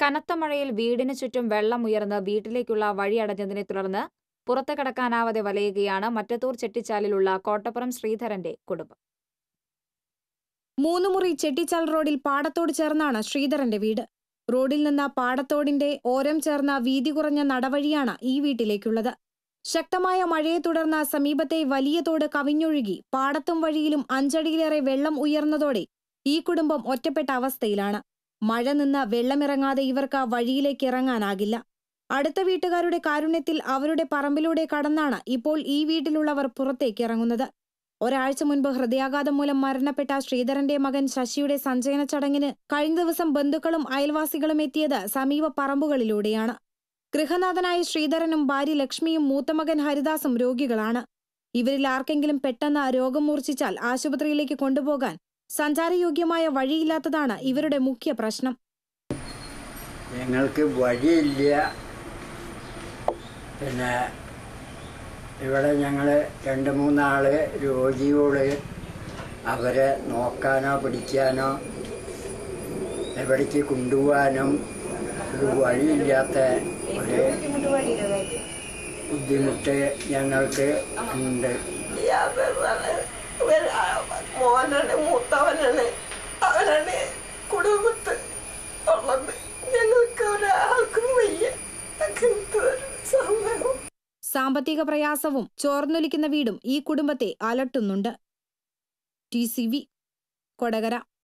കനത്ത മഴയിൽ വീടിന് ചുറ്റും വെള്ളം ഉയർന്ന് വീട്ടിലേക്കുള്ള വഴി അടഞ്ഞതിനെ തുടർന്ന് പുറത്തു കടക്കാനാവാതെ വലയുകയാണ് മറ്റത്തൂർ ചെട്ടിച്ചാലിലുള്ള കോട്ടപ്പുറം ശ്രീധരന്റെ കുടുംബം. മൂന്നുമുറി ചെട്ടിച്ചാൽ റോഡിൽ പാടത്തോട് ചേർന്നാണ് ശ്രീധരന്റെ വീട്. റോഡിൽ നിന്ന് പാടത്തോടിന്റെ ഓരം ചേർന്ന വീതി കുറഞ്ഞ നടവഴിയാണ് ഈ വീട്ടിലേക്കുള്ളത്. ശക്തമായ മഴയെ തുടർന്ന് സമീപത്തെ വലിയ തോട് കവിഞ്ഞൊഴുകി പാടത്തും വഴിയിലും അഞ്ചടിയിലേറെ വെള്ളം ഉയർന്നതോടെ ഈ കുടുംബം ഒറ്റപ്പെട്ട അവസ്ഥയിലാണ്. മഴ നിന്ന് വെള്ളമിറങ്ങാതെ ഇവർക്ക് വഴിയിലേക്ക് ഇറങ്ങാനാകില്ല. അടുത്ത വീട്ടുകാരുടെ കാരുണ്യത്തിൽ അവരുടെ പറമ്പിലൂടെ കടന്നാണ് ഇപ്പോൾ ഈ വീട്ടിലുള്ളവർ പുറത്തേക്ക് ഇറങ്ങുന്നത്. ഒരാഴ്ച മുൻപ് ഹൃദയാഘാതം മൂലം മരണപ്പെട്ട ശ്രീധരന്റെ മകൻ ശശിയുടെ സഞ്ചയന ചടങ്ങിന് കഴിഞ്ഞ ദിവസം ബന്ധുക്കളും അയൽവാസികളും എത്തിയത് സമീപ പറമ്പുകളിലൂടെയാണ്. ഗൃഹനാഥനായ ശ്രീധരനും ഭാര്യ ലക്ഷ്മിയും മൂത്തമകൻ ഹരിദാസും രോഗികളാണ്. ഇവരിൽ ആർക്കെങ്കിലും പെട്ടെന്ന് രോഗം മൂർച്ഛിച്ചാൽ ആശുപത്രിയിലേക്ക് കൊണ്ടുപോകാൻ സഞ്ചാരയോഗ്യമായ വഴിയില്ലാത്തതാണ് ഇവരുടെ മുഖ്യ പ്രശ്നം. ഞങ്ങൾക്ക് വഴിയില്ല. പിന്നെ ഇവിടെ ഞങ്ങൾ രണ്ട് മൂന്നാൾ രോഗികളെ അവരെ നോക്കാനോ പിടിക്കാനോ എവിടേക്ക് കൊണ്ടുപോകാനും ഒരു വഴിയില്ലാത്ത ഒരു ബുദ്ധിമുട്ട് ഞങ്ങൾക്ക് ഉണ്ട്. സാമ്പത്തിക പ്രയാസവും ചോർന്നൊലിക്കുന്ന വീടും ഈ കുടുംബത്തെ അലട്ടുന്നുണ്ട്. T C V Kodakara.